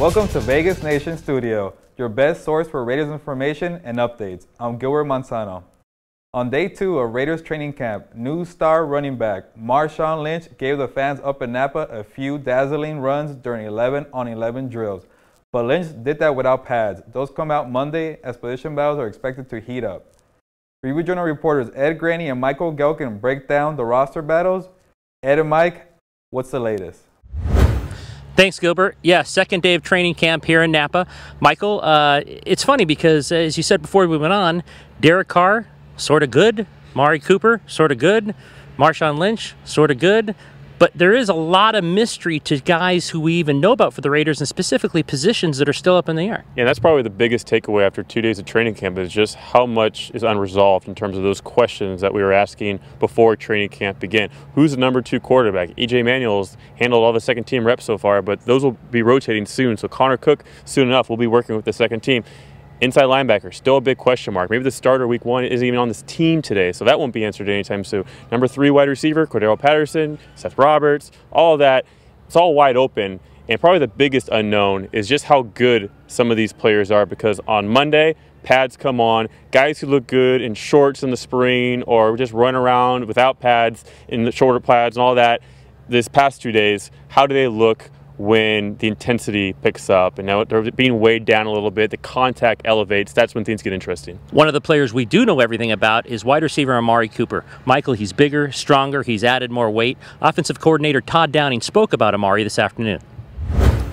Welcome to Vegas Nation Studio, your best source for Raiders information and updates. I'm Gilbert Manzano. On day two of Raiders training camp, new star running back Marshawn Lynch gave the fans up in Napa a few dazzling runs during 11 on 11 drills. But Lynch did that without pads. Those come out Monday as position battles are expected to heat up. Review Journal reporters Ed Graney and Michael Gehlken break down the roster battles. Ed and Mike, what's the latest? Thanks, Gilbert. Yeah, second day of training camp here in Napa. Michael, uh, it's funny because, as you said before we went on, Derek Carr, sort of good. Amari Cooper, sort of good. Marshawn Lynch, sort of good. But there is a lot of mystery to guys who we even know about for the Raiders and specifically positions that are still up in the air. Yeah, that's probably the biggest takeaway after two days of training camp is just how much is unresolved in terms of those questions that we were asking before training camp began. Who's the number two quarterback? EJ Manuel's handled all the second team reps so far, but those will be rotating soon. So Connor Cook, soon enough, will be working with the second team. Inside linebacker, still a big question mark. Maybe the starter week one isn't even on this team today, so that won't be answered anytime soon. Number three wide receiver, Cordarrelle Patterson, Seth Roberts, all that. It's all wide open. And probably the biggest unknown is just how good some of these players are because on Monday, pads come on. Guys who look good in shorts in the spring or just run around without pads in the shorter pads and all that this past two days, how do they look when the intensity picks up and now they're being weighed down a little bit, the contact elevates, that's when things get interesting. One of the players we do know everything about is wide receiver Amari Cooper. Michael, he's bigger, stronger, he's added more weight. Offensive coordinator Todd Downing spoke about Amari this afternoon.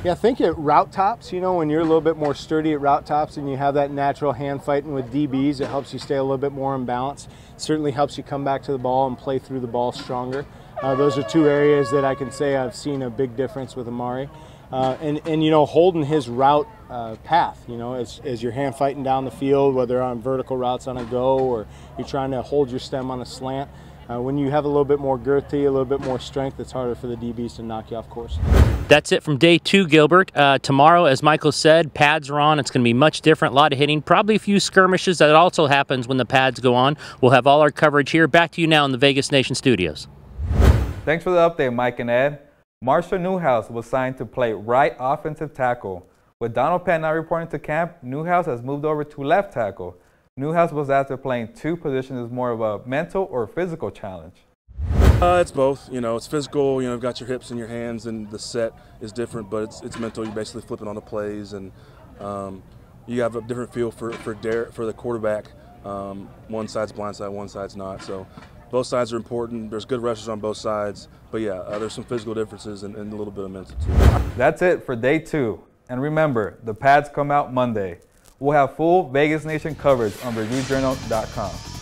Yeah, I think at route tops, you know, when you're a little bit more sturdy at route tops and you have that natural hand fighting with DBs, it helps you stay a little bit more in balance. certainly helps you come back to the ball and play through the ball stronger. Uh, those are two areas that I can say I've seen a big difference with Amari. Uh, and, and, you know, holding his route uh, path, you know, as, as you're hand fighting down the field, whether on vertical routes on a go or you're trying to hold your stem on a slant. Uh, when you have a little bit more girth to you, a little bit more strength, it's harder for the DBs to knock you off course. That's it from day two, Gilbert. Uh, tomorrow, as Michael said, pads are on. It's going to be much different, a lot of hitting, probably a few skirmishes. That also happens when the pads go on. We'll have all our coverage here. Back to you now in the Vegas Nation studios. Thanks for the update, Mike and Ed. Marshall Newhouse was signed to play right offensive tackle. With Donald Penn not reporting to camp, Newhouse has moved over to left tackle. Newhouse was after playing two positions is more of a mental or physical challenge. Uh, it's both. You know, it's physical. You know, you've got your hips and your hands, and the set is different. But it's it's mental. You're basically flipping on the plays, and um, you have a different feel for for Derek, for the quarterback. Um, one side's blindside, one side's not. So both sides are important. There's good rushers on both sides. But yeah, uh, there's some physical differences and, and a little bit of mental too. That's it for day two. And remember, the pads come out Monday. We'll have full Vegas Nation coverage on ReviewJournal.com.